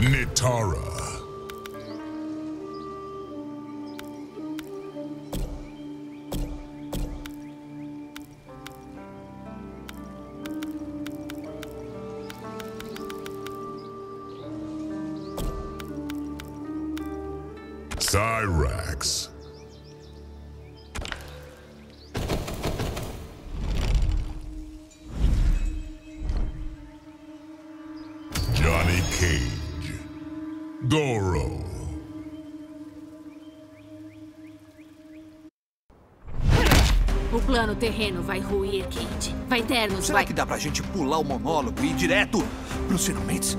Nitara. O plano terreno vai ruir, Kate. Vai Ternos, Será vai... que dá pra gente pular o monólogo e ir direto pros finalmente?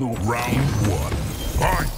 Round one. Fight!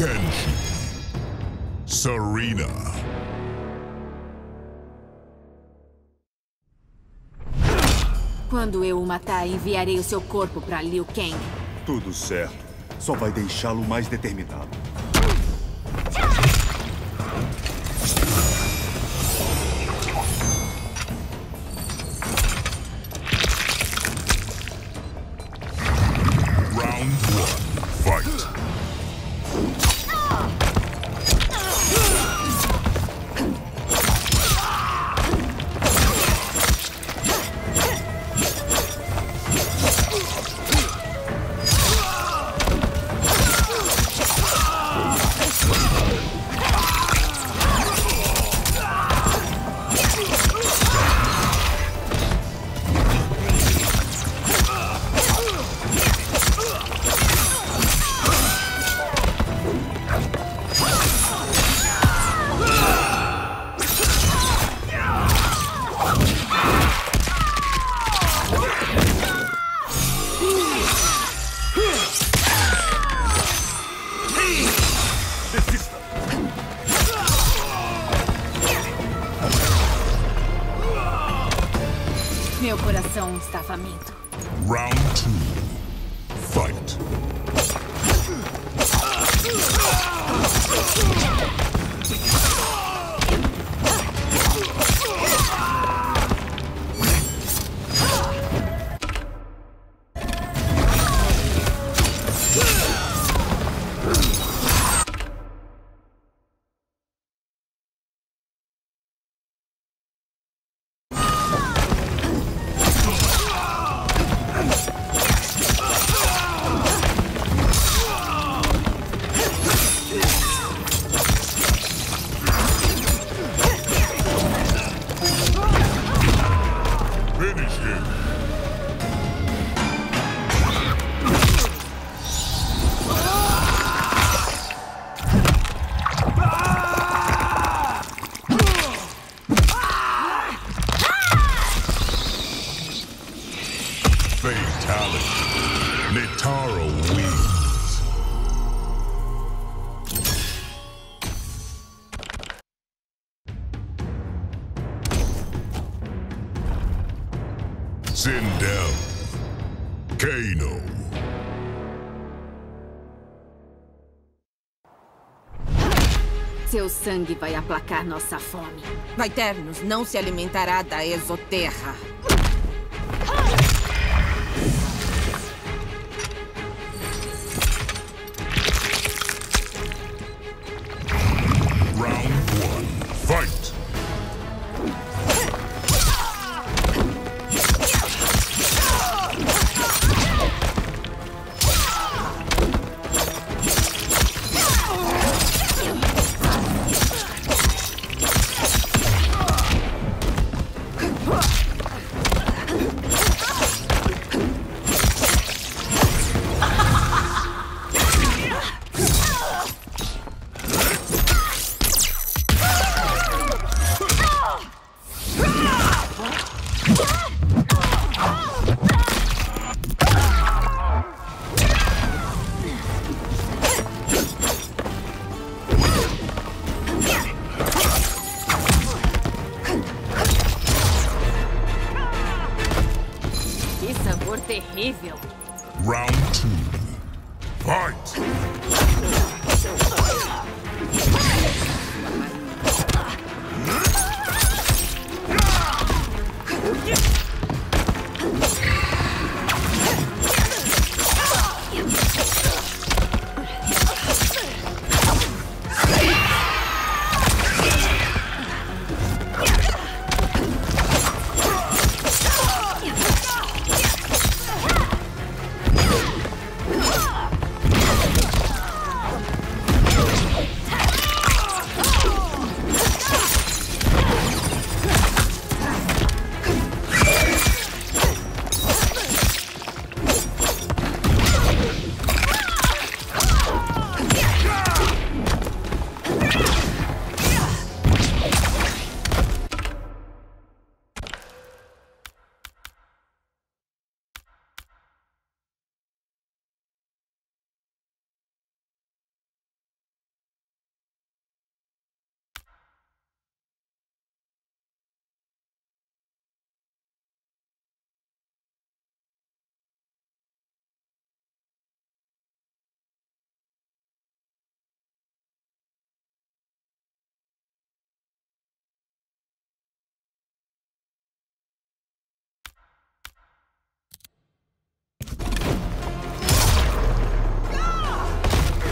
Kenshi. Serena. Quando eu o matar, enviarei o seu corpo para Liu Kang. Tudo certo. Só vai deixá-lo mais determinado. lanzamiento. Fatality. Nitaro wins. Kano. Seu sangue vai aplacar nossa fome. Vaiternos não se alimentará da exoterra.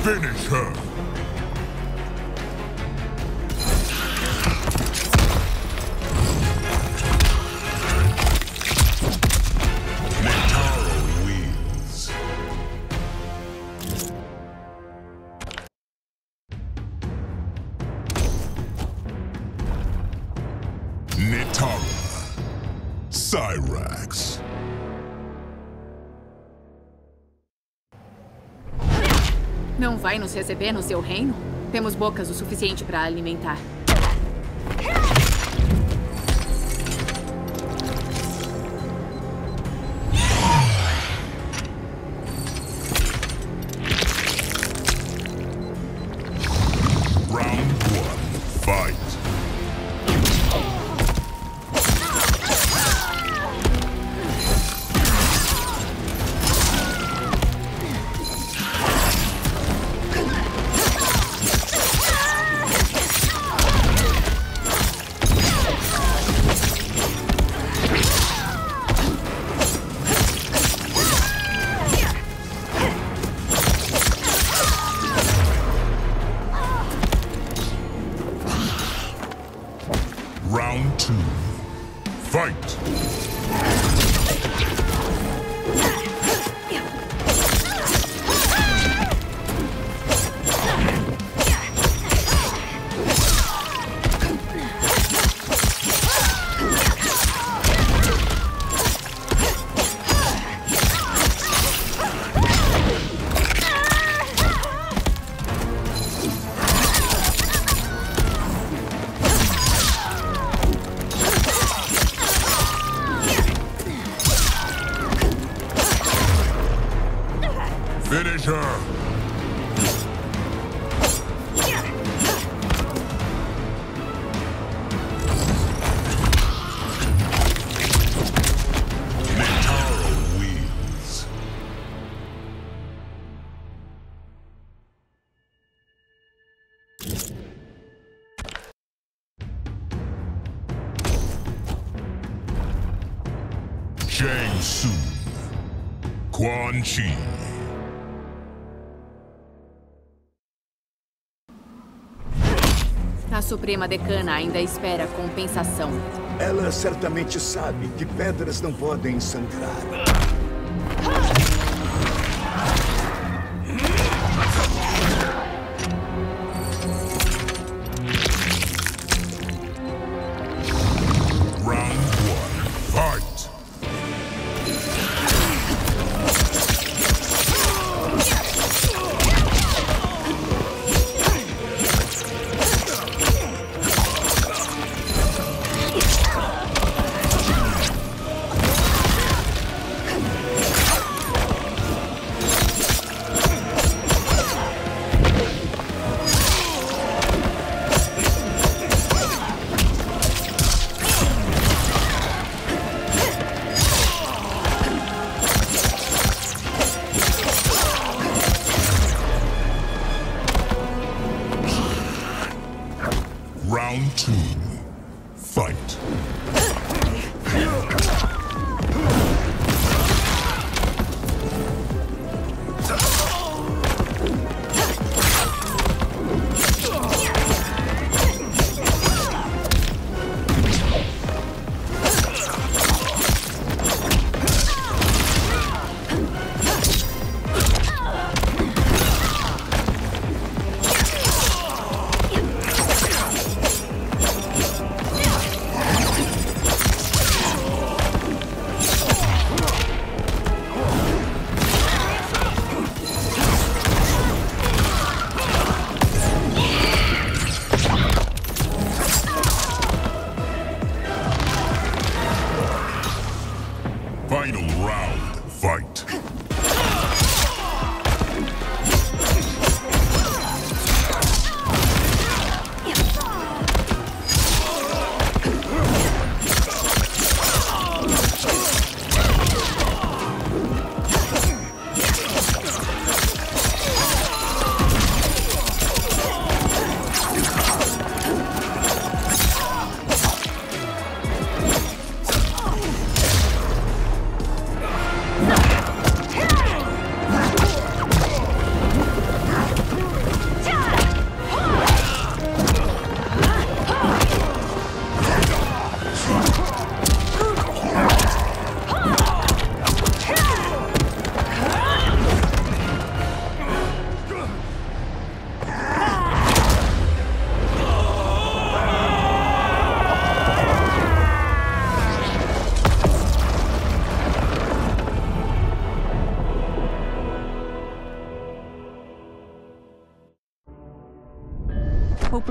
Finish her! Vai nos receber no seu reino? Temos bocas o suficiente para alimentar. Two. Fight. 没事 A Suprema Decana ainda espera compensação. Ela certamente sabe que pedras não podem sangrar. Final round. Fight.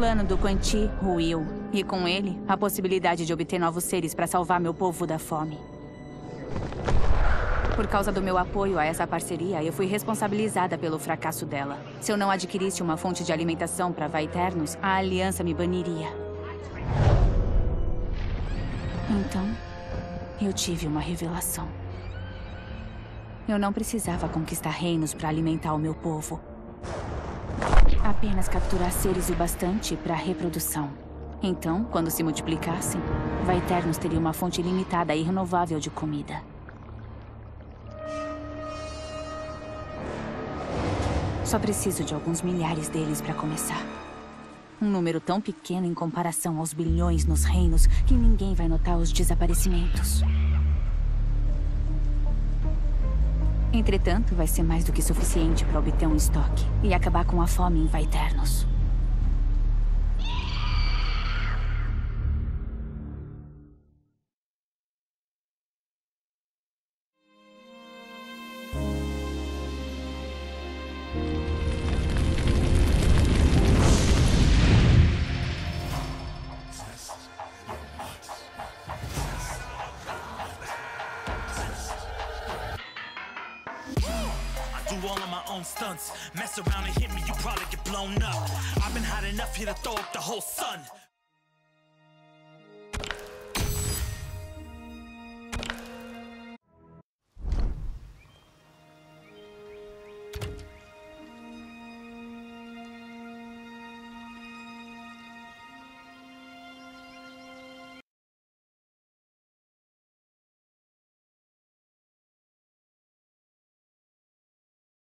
Plano do Quan Chi ruiu, e com ele, a possibilidade de obter novos seres para salvar meu povo da fome. Por causa do meu apoio a essa parceria, eu fui responsabilizada pelo fracasso dela. Se eu não adquirisse uma fonte de alimentação para Vaeternos, a aliança me baniria. Então, eu tive uma revelação. Eu não precisava conquistar reinos para alimentar o meu povo. Apenas capturar seres o bastante para a reprodução. Então, quando se multiplicassem, Vaeternos teria uma fonte ilimitada e renovável de comida. Só preciso de alguns milhares deles para começar. Um número tão pequeno em comparação aos bilhões nos reinos que ninguém vai notar os desaparecimentos. Entretanto, vai ser mais do que suficiente para obter um estoque e acabar com a fome em Vaeternos. All of my own stunts. Mess around and hit me, you probably get blown up. I've been hot enough here to throw up the whole sun.